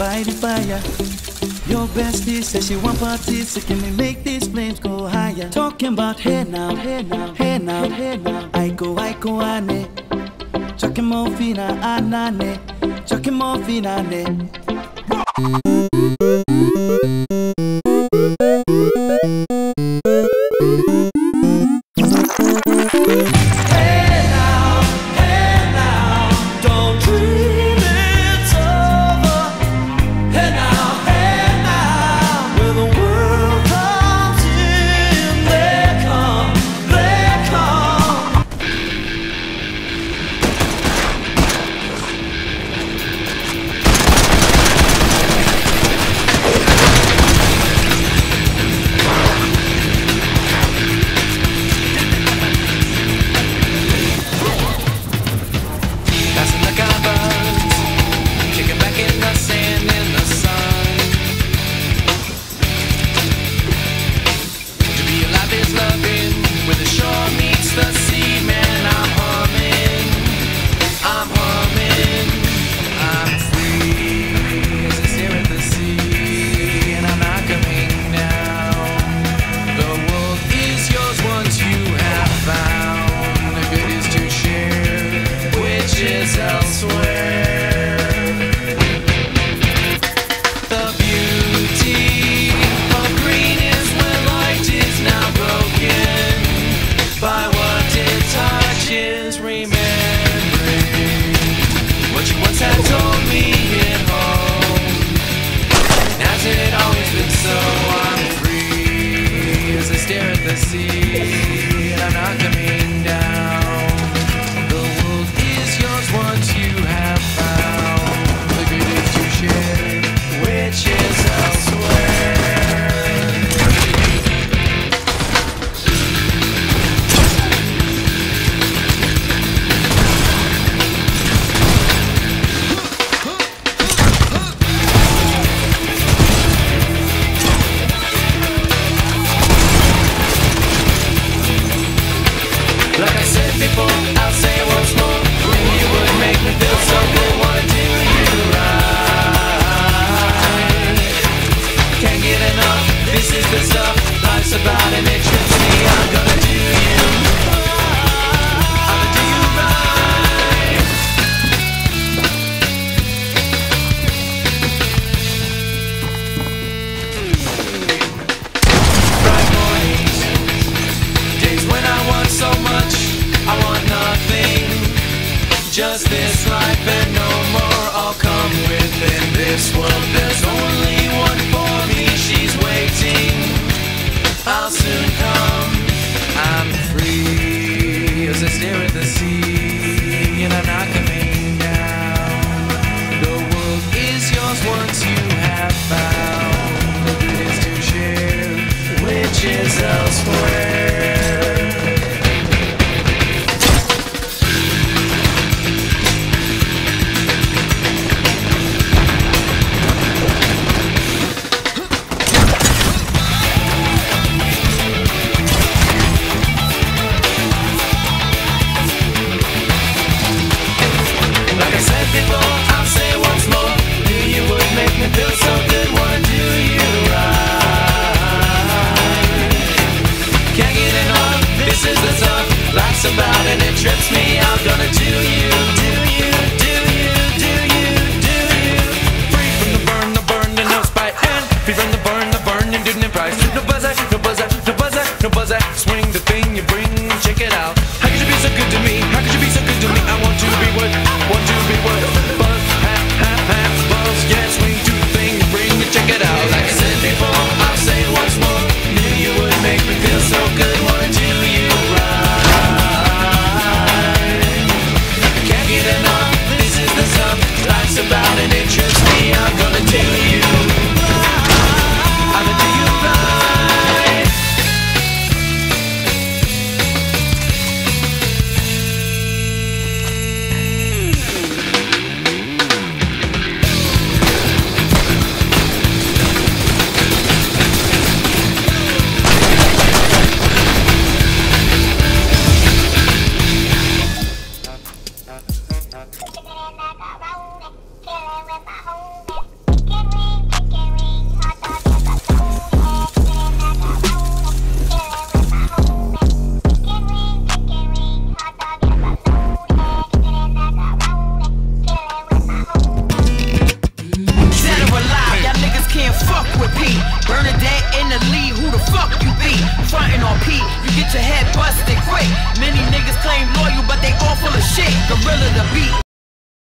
by the fire. Your bestie says she want parties, so can we make these flames go higher? Talking about hey now, hey now, hey now, hey now. I go, I go, ane. Chucking more fina, anane. Chucking more fina, ah, ne. see. enough. This is the stuff Life's about an to I'm gonna do you. Frontin' on P, you get your head busted quick. Many niggas claim loyal, but they all full of shit. Gorilla the beat.